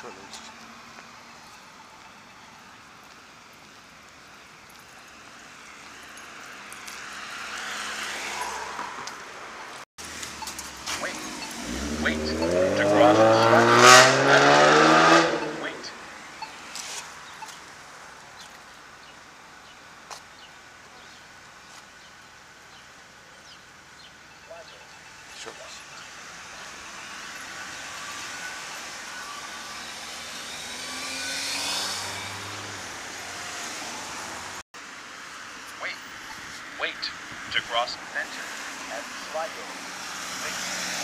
challenged. Wait, Sure. Right to cross. Enter at Sligo. Wait.